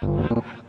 Thank.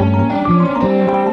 Música